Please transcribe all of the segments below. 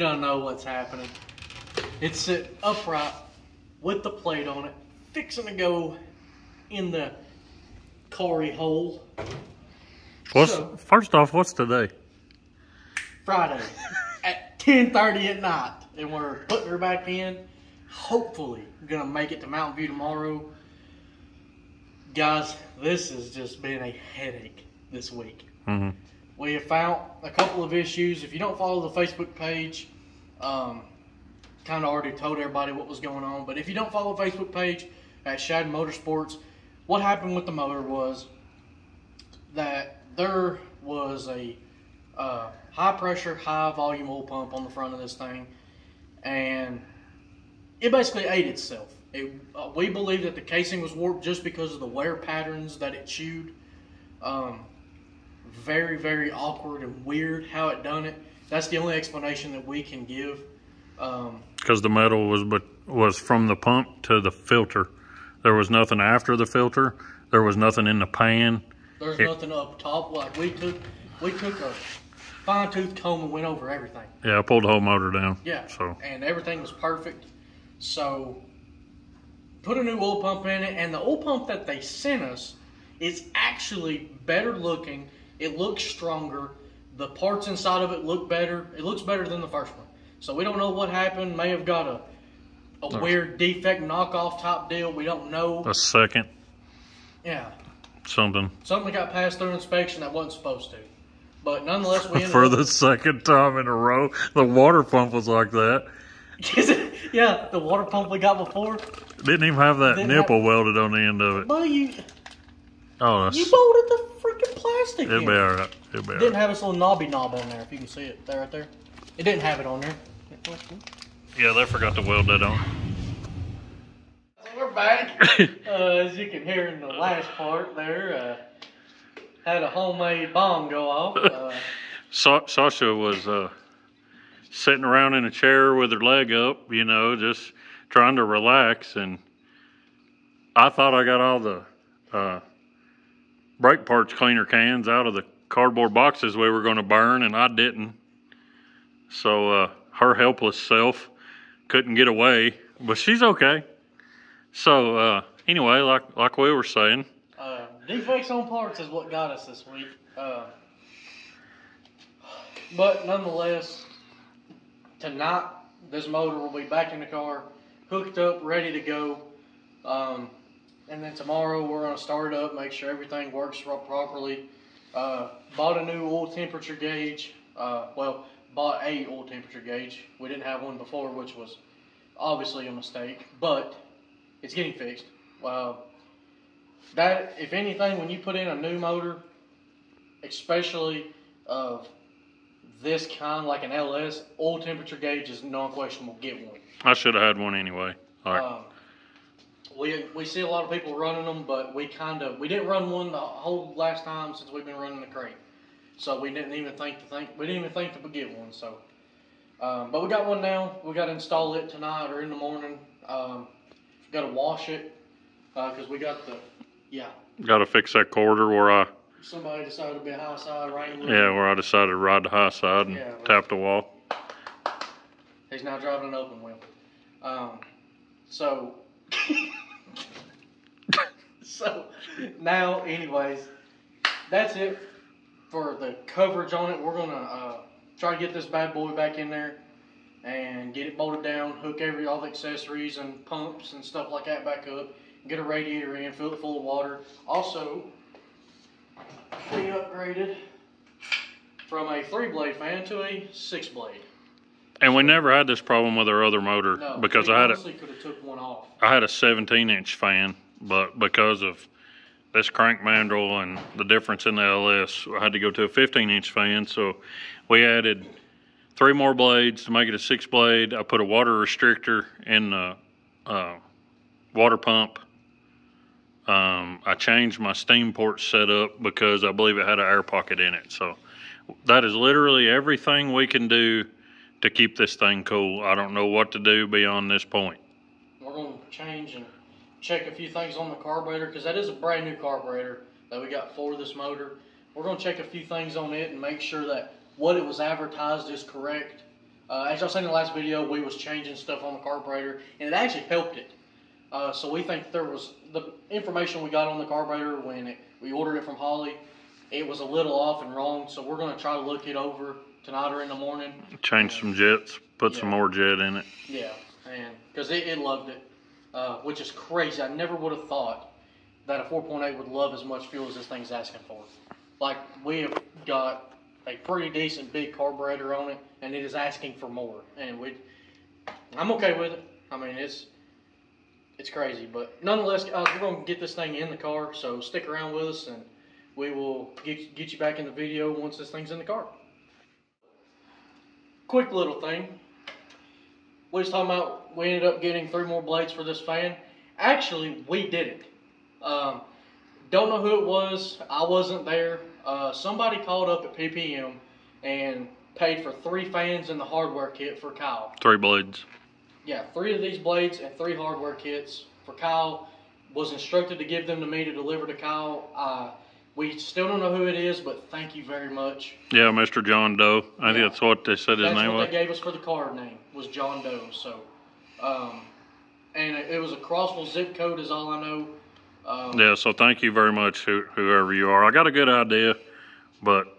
howdy, hey. You don't know what's happening. It's sit upright with the plate on it, fixing to go in the Corey hole What's So- first off? What's today? Friday at 10.30 at night. And we're putting her back in. Hopefully, gonna make it to Mountain View tomorrow. Guys, this has just been a headache this week. hmm We have found a couple of issues. If you don't follow the Facebook page, um, kind of already told everybody what was going on. But if you don't follow the Facebook page at Shadden Motorsports, what happened with the motor was that there was a uh, high pressure, high volume oil pump on the front of this thing, and it basically ate itself. It, uh, we believe that the casing was warped just because of the wear patterns that it chewed. Um, very, very awkward and weird how it done it. That's the only explanation that we can give. Um, Because the metal was but was from the pump to the filter. There was nothing after the filter. There was nothing in the pan. there's Here. nothing up top. Like we took, we took a fine tooth comb and went over everything. Yeah, I pulled the whole motor down. Yeah. So And everything was perfect. So put a new oil pump in it, and the oil pump that they sent us is actually better looking. It looks stronger. The parts inside of it look better. It looks better than the first one. So we don't know what happened. May have got a a weird defect knockoff type deal. We don't know. a second Yeah. something Something got passed through inspection that wasn't supposed to. But nonetheless, we for the second time in a row. The water pump was like that. yeah, the water pump we got before. Didn't even have that Didn't nipple welded on the end of it. Well, you Oh, that's you bolted the freaking plastic. it'll in. be all right. It'll be all didn't have this little knobby knob on there, if you can see it there, right there. It didn't have it on there. Yeah, they forgot to weld that on. We're back. uh, as you can hear in the last part there, uh, had a homemade bomb go off. Uh, Sa- Sasha was uh, sitting around in a chair with her leg up, you know, just trying to relax. And I thought I got all the uh, brake parts cleaner cans out of the cardboard boxes we were going to burn, and I didn't. So uh, her helpless self couldn't get away, but she's okay. So uh, anyway, like like we were saying, uh, defects on parts is what got us this week. Uh, but nonetheless, tonight this motor will be back in the car, hooked up, ready to go. Um, and then tomorrow we're gonna start it up, make sure everything works properly. Uh, bought a new oil temperature gauge. Uh, well, bought a oil temperature gauge. We didn't have one before, which was obviously a mistake, but it's getting fixed. Uh, that, if anything, when you put in a new motor, especially of this kind, like an LS, oil temperature gauge is non-questionable. Get one. I should have had one anyway. All right. Um, we we see a lot of people running them, but we kind of we didn't run one the whole last time since we've been running the crate, so we didn't even think to think we didn't even think to get one. So, um, but we got one now. We got to install it tonight or in the morning. Um, got to wash it because we got the yeah. Got to fix that quarter where I Somebody decided to be high side rain. yeah where I decided to ride the high side and Yeah. tap the wall. He's now driving an open wheel. Um, so, so now, anyways, that's it for the coverage on it. We're gonna uh, try to get this bad boy back in there and get it bolted down, hook every all the accessories and pumps and stuff like that back up, get a radiator in, fill it full of water. Also, we upgraded from a three blade fan to a six blade. And we never had this problem with our other motor No, because we I had a honestly could have took one off. I had a 17 inch fan, but because of this crank mandrel and the difference in the LS, I had to go to a 15 inch fan. So we added three more blades to make it a six blade. I put a water restrictor in the uh, water pump. Um, I changed my steam port setup because I believe it had an air pocket in it. So that is literally everything we can do to keep this thing cool. I don't know what to do beyond this point. We're gonna change and check a few things on the carburetor because that is a brand new carburetor that we got for this motor. We're gonna check a few things on it and make sure that what it was advertised is correct. Uh, as y'all seen in the last video, we was changing stuff on the carburetor, and it actually helped it. Uh, so we think there was the information we got on the carburetor when it, we ordered it from Holley, it was a little off and wrong. So we're going to try to look it over tonight or in the morning. Change some jets, put some Yeah. more jet in it. Yeah, and because it, it loved it, uh, which is crazy. I never would have thought that a 4.8 would love as much fuel as this thing's asking for. Like we have got a pretty decent big carburetor on it, and it is asking for more. And we, I'm okay with it. I mean, it's it's crazy, but nonetheless, guys, we're gonna get this thing in the car. So stick around with us, and we will get get you back in the video once this thing's in the car. Quick little thing we was talking about we ended up getting three more blades for this fan. Actually, we did it. Um, don't know who it was. I wasn't there. Uh, somebody called up at PPM and paid for three fans in the hardware kit for Kyle. Three blades. Yeah, three of these blades and three hardware kits for Kyle. Was instructed to give them to me to deliver to Kyle. Uh, we still don't know who it is, but thank you very much. Yeah, Mr. John Doe. I think Yeah. that's what they said his That's name what was. they gave us for the card name was John Doe. So, um, and it, it was a Crossville zip code, is all I know. Um, Yeah, so thank you very much, who- whoever you are. I got a good idea, but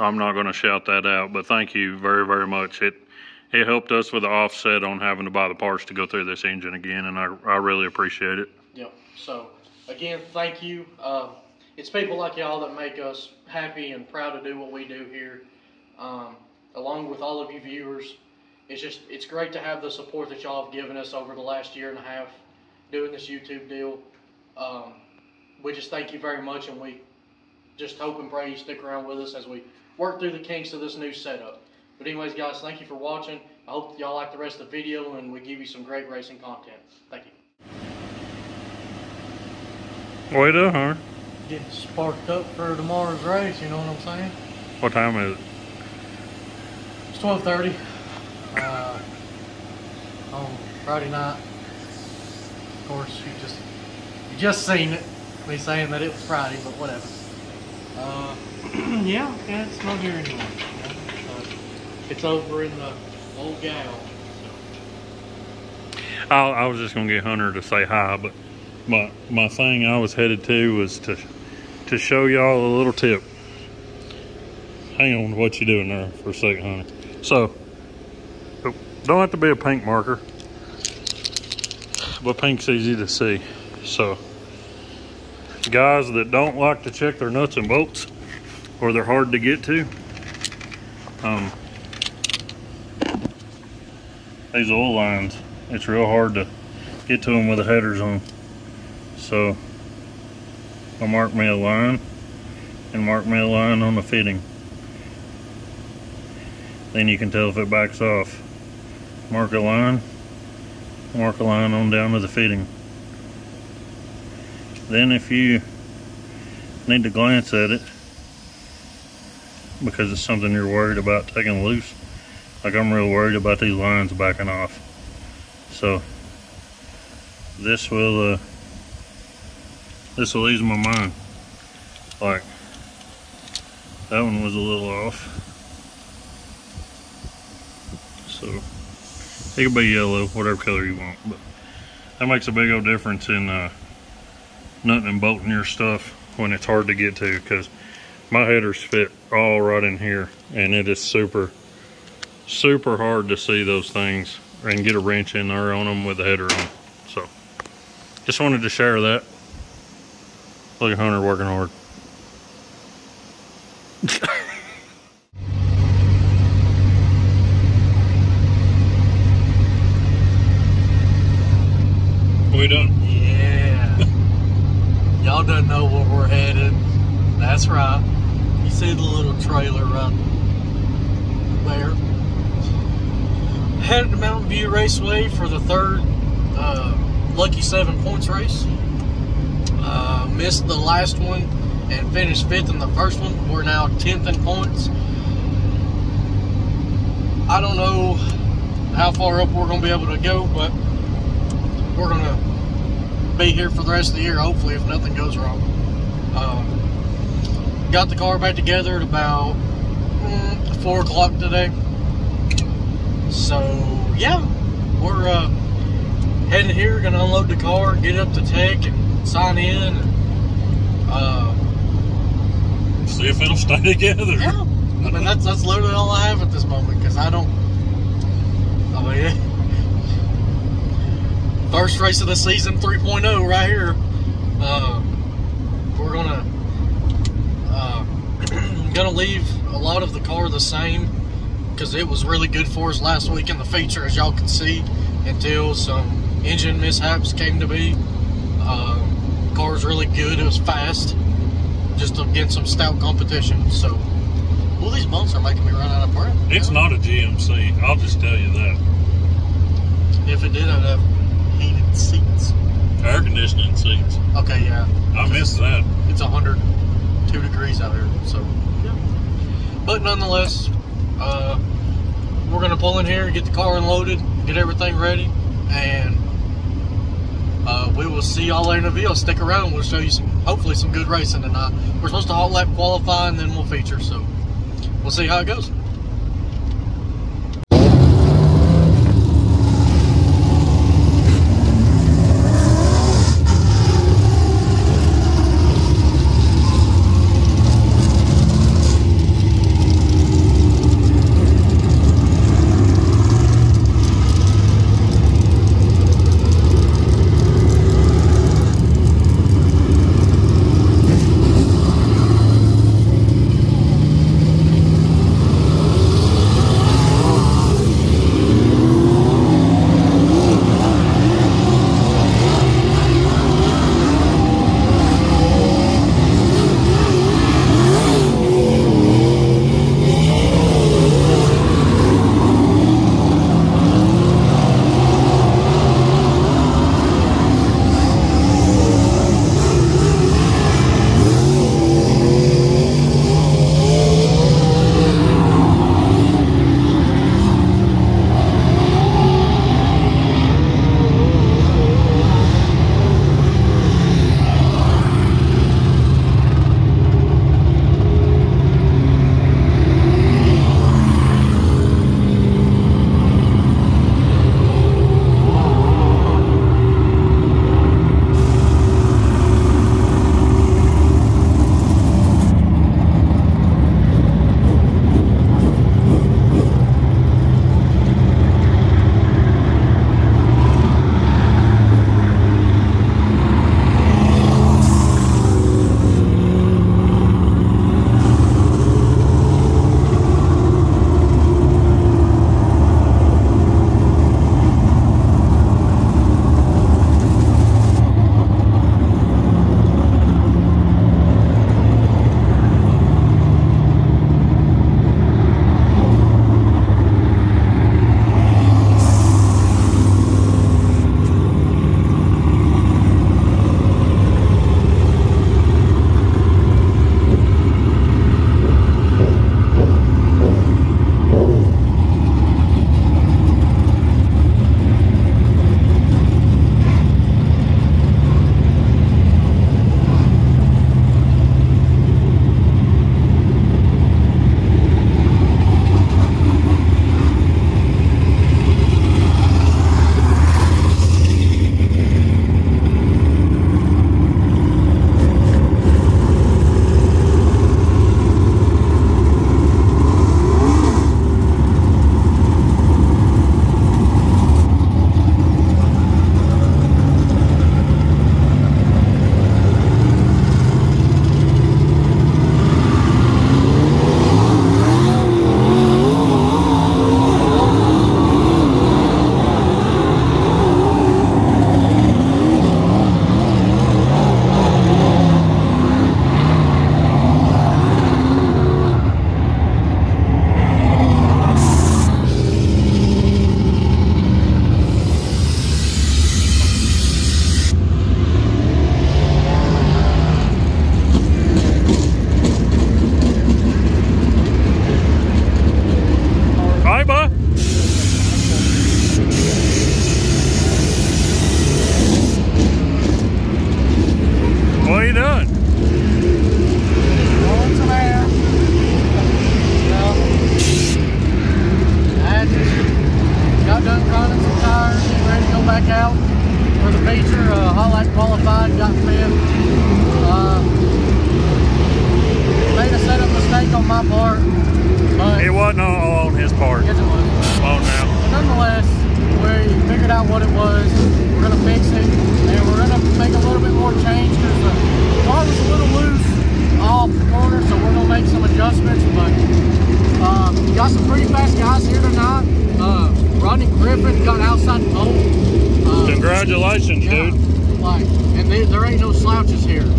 I'm not going to shout that out. But thank you very, very much. It it helped us with the offset on having to buy the parts to go through this engine again, and I I really appreciate it. Yep. So, again, thank you. Um, it's people like y'all that make us happy and proud to do what we do here, um, along with all of you viewers. It's just it's great to have the support that y'all have given us over the last year and a half doing this YouTube deal. Um, we just thank you very much, and we just hope and pray you stick around with us as we work through the kinks of this new setup. But anyways, guys, thank you for watching. I hope y'all like the rest of the video, and we give you some great racing content. Thank you. Wait up, huh? Getting sparked up for tomorrow's race. You know what I'm saying? What time is it? It's 12:30 uh, on Friday night. Of course, you just you just seen it. Me saying that it was Friday, but whatever. Uh, yeah, yeah, it's not here anymore. you know, so it's over in the old gal. I, I was just gonna get Hunter to say hi, but my my thing I was headed to was to to show y'all a little tip. Hang on, what you doing there for a second, Hunter? So, don't have to be a pink marker, but pink's easy to see. So, guys that don't like to check their nuts and bolts, or they're hard to get to, um, these oil lines it's real hard to get to them with the headers on. So I'll mark me a line and mark me a line on the fitting. Then you can tell if it backs off. Mark a line, mark a line on down to the fitting. Then if you need to glance at it because it's something you're worried about taking loose, like I'm real worried about these lines backing off. So this will uh, this will ease my mind. Like that one was a little off. So it could be yellow, whatever color you want, but that makes a big old difference in uh, nutting and bolting your stuff when it's hard to get to because my headers fit all right in here and it is super super hard to see those things and get a wrench in there on them with the header on. So, just wanted to share that. Look at Hunter working hard. we done. Yeah. Y'all don't know where we're headed. That's right. You see the little trailer right there. Headed to Mountain View Raceway for the third uh, Lucky Seven Points race. Uh, missed the last one and finished fifth in the first one. We're now 10th in points. I don't know how far up we're going to be able to go, but we're going to be here for the rest of the year, hopefully, if nothing goes wrong. Um, got the car back together at about mm, four o'clock today. So yeah, we're uh, heading here. Gonna unload the car, get up to tech, and sign in. And, uh, See if it'll stay together. yeah, I mean that's that's literally all I have at this moment because I don't. I mean, first race of the season 3.0 right here. Uh, we're gonna uh, gonna leave a lot of the car the same because it was really good for us last week in the feature, as y'all can see, until some engine mishaps came to be. Uh, car's really good. It was fast, just against some stout competition. So, well, these bumps are making me run out of breath. It's not a GMC. I'll just tell you that. If it did, I'd have heated seats. Air conditioning seats. Okay, yeah, I miss that. it's 102 degrees out here, so. Yeah. But nonetheless, uh, we're gonna pull in here, get the car unloaded, get everything ready, and uh, we will see y'all later in the video. Stick around. We'll show you some, hopefully, some good racing tonight. We're supposed to hot lap qualify, and then we'll feature. So we'll see how it goes.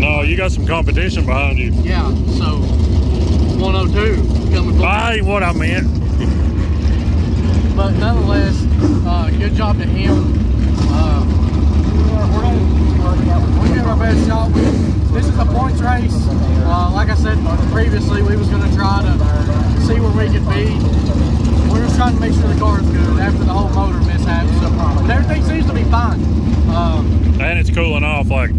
No, you got some competition behind you. Yeah, so 102 coming from. I ain't what I meant. But nonetheless, uh, good job to him. Uh, gonna, give our best shot. We, this is a points race. Uh, like I said previously, we was gonna try to see where we could be. We're just trying to make sure the car is good after the whole motor mishap. So, but everything seems to be fine. Um, And it's cooling off like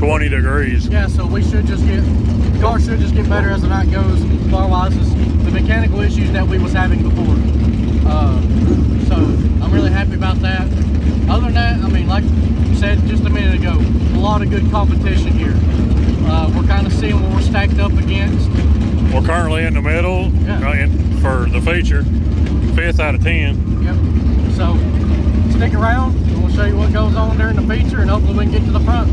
20 degrees. yeah, so we should just get the car should just get better as the night goes. Car-wise, the mechanical issues that we was having before. Uh, so I'm really happy about that. Other than that, I mean, like you said just a minute ago, a lot of good competition here. Uh, we're kind of seeing what we're stacked up against. We're currently in the middle Yeah. uh, for the feature, fifth out of 10. Yep. So stick around, and we'll show you what goes on during the feature, and hopefully we can get to the front.